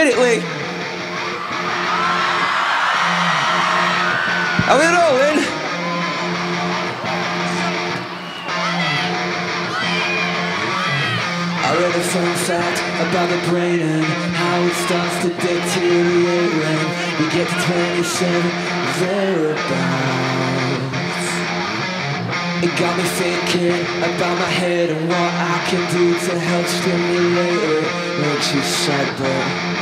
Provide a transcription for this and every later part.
Get it, we rolling? I read a fun fact about the brain and how it starts to deteriorate when we get to 27 thereabouts. It got me thinking about my head and what I can do to help stimulate it. Makes you sad, but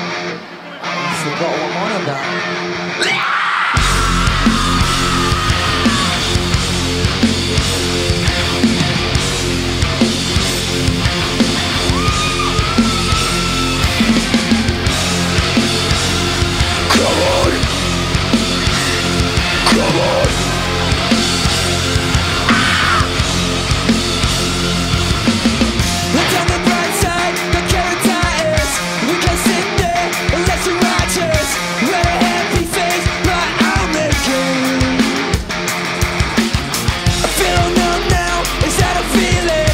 I forgot what I'm on about. Feeling?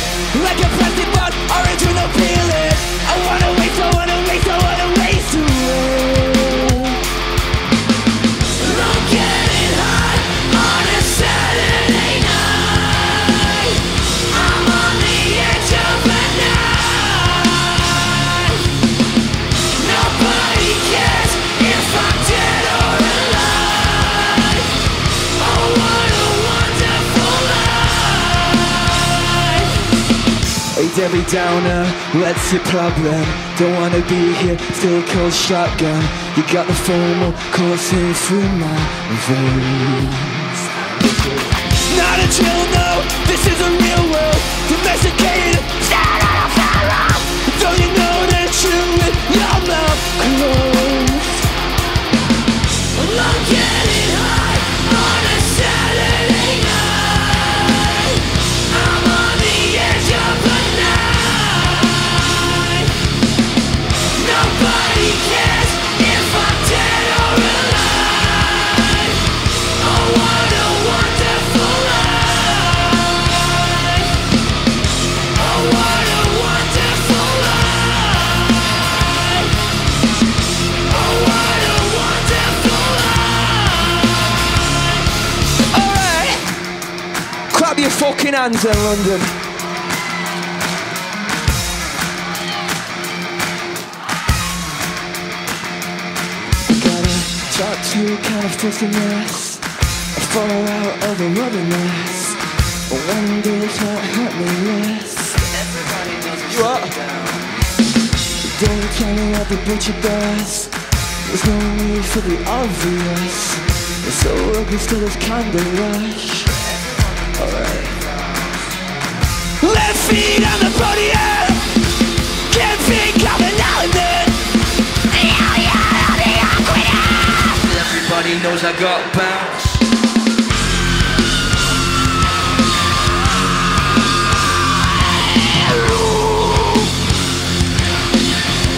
Debbie Downer, what's your problem? Don't wanna be here, still cold shotgun. You got the FOMO coursing through my veins. Not chill, fucking hands in London. Got a tattoo kind of filthy mess. I follow out of the rubberness. But one day it can't hurt me less. You are. Don't tell me what the butcher does. There's no need for the obvious. It's so ugly, still it's kinda rush. Alright. Left feet on the podium. Can't think of an element. Everybody knows I got bounce.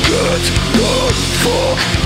Get the fuck